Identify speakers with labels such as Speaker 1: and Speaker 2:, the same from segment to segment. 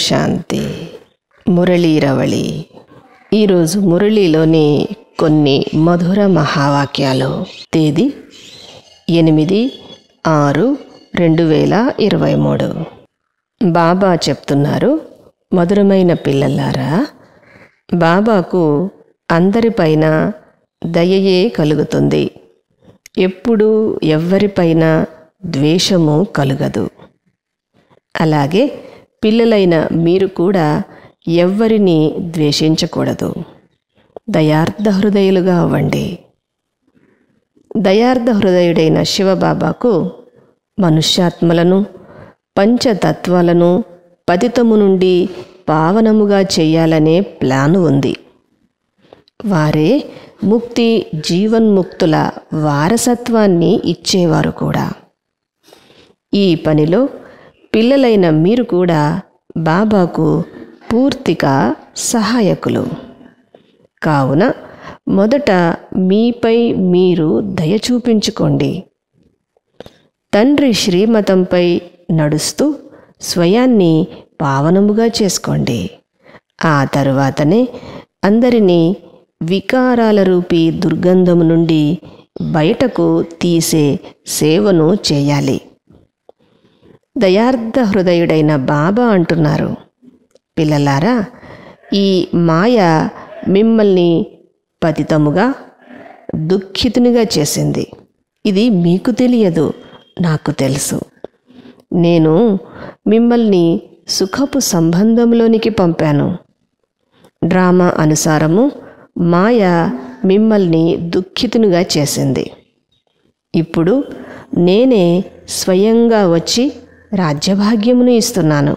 Speaker 1: శాంతి. శాంతి మురళీరవళి ఈరోజు మురళీలోని కొన్ని మధుర మహావాక్యాలు. తేదీ? ఎనిమిది ఆరు రెండు వేల ఇరవై మూడు. బాబా చెప్తున్నారు మధురమైన పిల్లలారా బాబాకు అందరిపైన దయయే కలుగుతుంది. ఎప్పుడూ ఎవ్వరిపైన ద్వేషము కలుగదు. అలాగే పిల్లలైన మీరు కూడా ఎవ్వరిని ద్వేషించకూడదు. దయార్థ హృదయులుగా అవ్వండి. దయార్థ హృదయుడైన శివబాబాకు మనుష్యాత్మలను పంచతత్వాలను పతితము నుండి పావనముగా చేయాలనే ప్లాను ఉంది. వారే ముక్తి జీవన్ముక్తుల వారసత్వాన్ని ఇచ్చేవారు కూడా. ఈ పనిలో పిల్లలైన మీరు కూడా బాబాకు పూర్తిగా సహాయకులు. కావున మొదట మీపై మీరు దయ చూపించుకోండి. తండ్రి శ్రీమతంపై నడుస్తూ స్వయాన్ని పావనముగా చేసుకోండి. ఆ తరువాతనే అందరినీ వికారాల రూపీ దుర్గంధము నుండి బయటకు తీసే సేవను చేయాలి. దయార్థ హృదయుడైన బాబా అంటున్నారు. పిల్లలారా ఈ మాయ మిమ్మల్ని పతితముగా దుఃఖితునిగా చేసింది. ఇది మీకు తెలియదు నాకు తెలుసు. నేను మిమ్మల్ని సుఖపు సంబంధంలోనికి పంపాను. డ్రామా అనుసారము మాయ మిమ్మల్ని దుఃఖితునిగా చేసింది. ఇప్పుడు నేనే స్వయంగా వచ్చి రాజ్యభాగ్యమును ఇస్తున్నాను.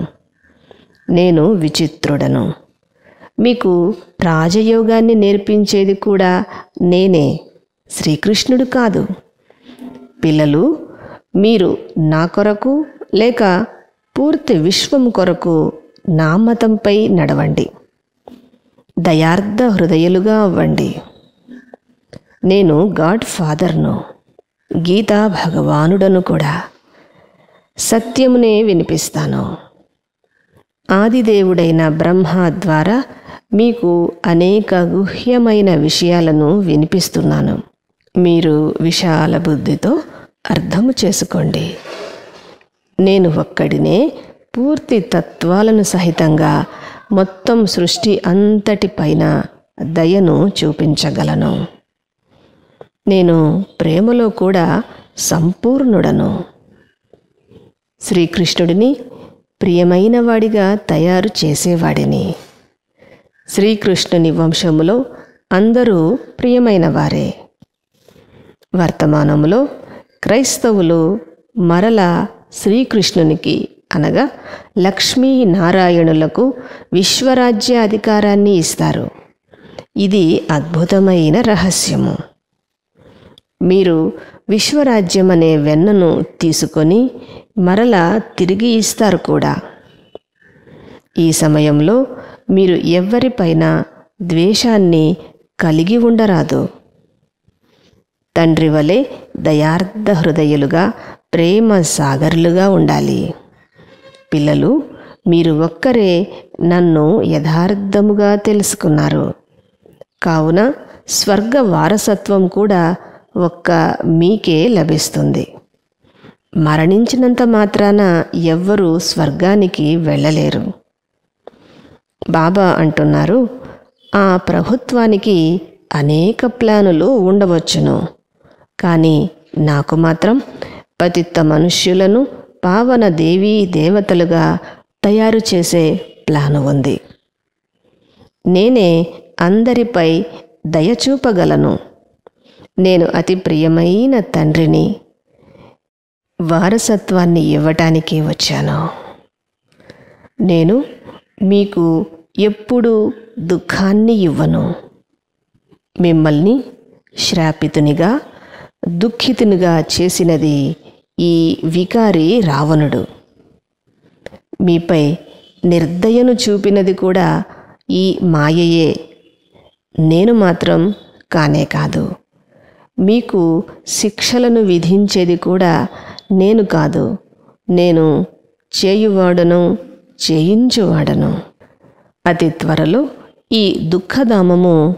Speaker 1: నేను విచిత్రుడను. మీకు రాజయోగాన్ని నేర్పించేది కూడా నేనే శ్రీకృష్ణుడు కాదు. పిల్లలు మీరు నా కొరకు లేక పూర్తి విశ్వం కొరకు నా మతంపై నడవండి. దయార్థ హృదయులుగా అవ్వండి. నేను గాడ్ ఫాదర్ను గీతా భగవానుడను కూడా. సత్యమునే వినిపిస్తాను. ఆదిదేవుడైన బ్రహ్మ ద్వారా మీకు అనేక గుహ్యమైన విషయాలను వినిపిస్తున్నాను. మీరు విశాల బుద్ధితో అర్థము చేసుకోండి. నేను ఒక్కడినే పూర్తి తత్వాలను సహితంగా మొత్తం సృష్టి అంతటిపైన దయను చూపించగలను. నేను ప్రేమలో కూడా సంపూర్ణుడను. శ్రీకృష్ణుడిని ప్రియమైన వాడిగా తయారు చేసేవాడిని. శ్రీకృష్ణుని వంశములో అందరూ ప్రియమైన వారే. వర్తమానంలో క్రైస్తవులు మరల శ్రీకృష్ణునికి అనగా లక్ష్మీ నారాయణులకు విశ్వరాజ్య అధికారాన్ని ఇస్తారు. ఇది అద్భుతమైన రహస్యము. మీరు విశ్వరాజ్యం అనే వెన్నను తీసుకొని మరలా తిరిగి ఇస్తారు కూడా. ఈ సమయంలో మీరు ఎవ్వరిపైన ద్వేషాన్ని కలిగి ఉండరాదు. తండ్రి వలె దయార్థ హృదయులుగా ప్రేమ సాగరులుగా ఉండాలి. పిల్లలు మీరు ఒక్కరే నన్ను యథార్థముగా తెలుసుకున్నారు. కావున స్వర్గ వారసత్వం కూడా ఒక్క మీకే లభిస్తుంది. మరణించినంత మాత్రాన ఎవ్వరూ స్వర్గానికి వెళ్ళలేరు. బాబా అంటున్నారు ఆ ప్రభుత్వానికి అనేక ప్లానులు ఉండవచ్చును. కానీ నాకు మాత్రం పతిత్త మనుష్యులను పావన దేవీ దేవతలుగా తయారు చేసే ప్లాను ఉంది. నేనే అందరిపై దయచూపగలను నేను అతి ప్రియమైన తండ్రిని వారసత్వాన్ని ఇవ్వటానికి వచ్చాను. నేను మీకు ఎప్పుడు దుఃఖాన్ని ఇవ్వను. మిమ్మల్ని శ్రాపితునిగా దుఃఖితునిగా చేసినది ఈ వికారి రావణుడు. మీపై నిర్దయను చూపినది కూడా ఈ మాయయే. నేను మాత్రం కానే కాదు. మీకు శిక్షలను విధించేది కూడా నేను కాదు. నేను చేయువాడను చేయించువాడను. అతి త్వరలో ఈ దుఃఖధామము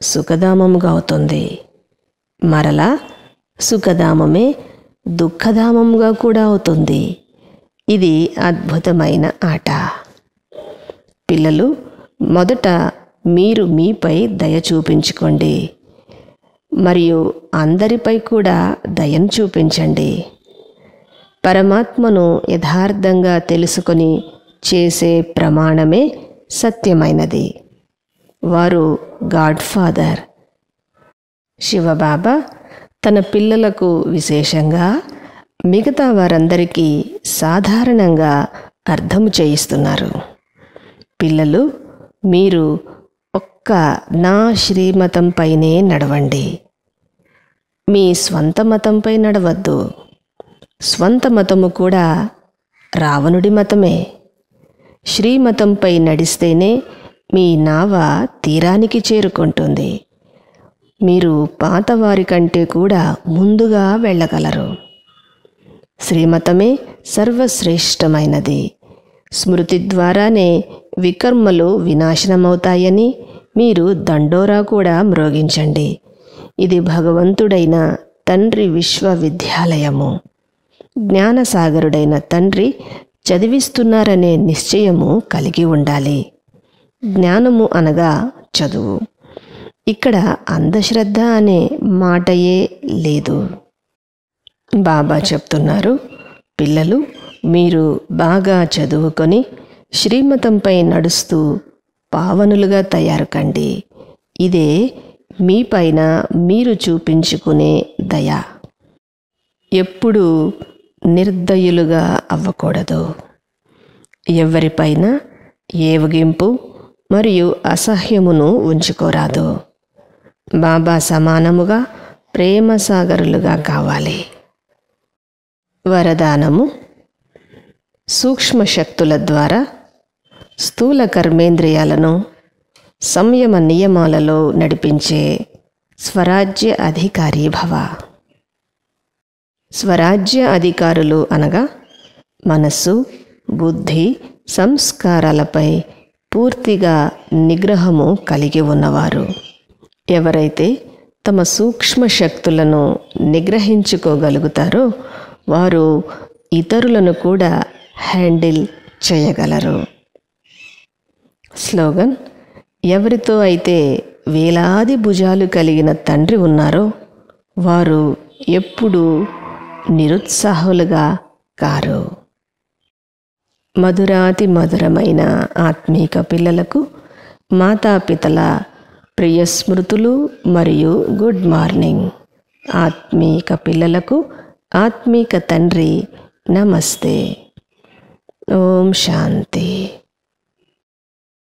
Speaker 1: సుఖధామముగా అవుతుంది. మరలా సుఖధామమే దుఃఖధామముగా కూడా అవుతుంది. ఇది అద్భుతమైన ఆట. పిల్లలు మొదట మీరు మీపై దయ చూపించుకోండి. మరియు అందరిపై కూడా దయను చూపించండి. పరమాత్మను యథార్థంగా తెలుసుకొని చేసే ప్రమాణమే సత్యమైనది. వారు గాడ్ ఫాదర్. శివబాబా తన పిల్లలకు విశేషంగా మిగతా వారందరికీ సాధారణంగా అర్థం చేయిస్తున్నారు. పిల్లలు మీరు ఒక్క నా శ్రీమతంపైనే నడవండి. మీ స్వంత మతంపై నడవద్దు. స్వంత మతము కూడా రావణుడి మతమే. శ్రీమతంపై నడిస్తేనే మీ నావ తీరానికి చేరుకుంటుంది. మీరు పాతవారి కంటే కూడా ముందుగా వెళ్ళగలరు. శ్రీమతమే సర్వశ్రేష్టమైనది. స్మృతి ద్వారానే వికర్మలు వినాశనమవుతాయని మీరు దండోరా కూడా మ్రోగించండి. ఇది భగవంతుడైన తండ్రి విశ్వవిద్యాలయము. జ్ఞానసాగరుడైన తండ్రి చదివిస్తున్నారనే నిశ్చయము కలిగి ఉండాలి. జ్ఞానము అనగా చదువు. ఇక్కడ అంధశ్రద్ధ అనే మాటయే లేదు. బాబా చెప్తున్నారు పిల్లలు మీరు బాగా చదువుకొని శ్రీమతంపై నడుస్తూ పావనులుగా తయారు కండి. ఇదే మీపైన మీరు చూపించుకునే దయ. ఎప్పుడు నిర్దయులుగా అవ్వకూడదు. ఎవరిపైన ఏవగింపు మరియు అసహ్యమును ఉంచుకోరాదు. బాబా సమానముగా ప్రేమ సాగరులుగా కావాలి. వరదానము సూక్ష్మ శక్తుల ద్వారా స్థూల కర్మేంద్రియాలను సంయమ నియమాలలో నడిపించే స్వరాజ్య అధికారి భవ. స్వరాజ్య అధికారులు అనగా మనస్సు బుద్ధి సంస్కారాలపై పూర్తిగా నిగ్రహము కలిగి ఉన్నవారు. ఎవరైతే తమ సూక్ష్మ శక్తులను నిగ్రహించుకోగలుగుతారో వారు ఇతరులను కూడా హ్యాండిల్ చేయగలరు. స్లోగన్ ఎవరితో అయితే వేలాది భుజాలు కలిగిన తండ్రి ఉన్నారో వారు ఎప్పుడూ నిరుత్సాహులుగా కారు. మధురాతి మధురమైన ఆత్మీక పిల్లలకు మాతాపితల ప్రియ స్మృతులు మరియు గుడ్ మార్నింగ్. ఆత్మీక పిల్లలకు ఆత్మీక తండ్రి నమస్తే. ఓం శాంతి.